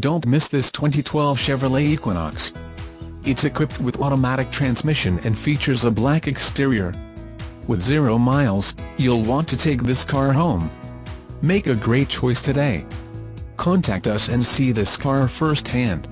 Don't miss this 2012 Chevrolet Equinox. It's equipped with automatic transmission and features a black exterior. With zero miles, you'll want to take this car home. Make a great choice today. Contact us and see this car firsthand.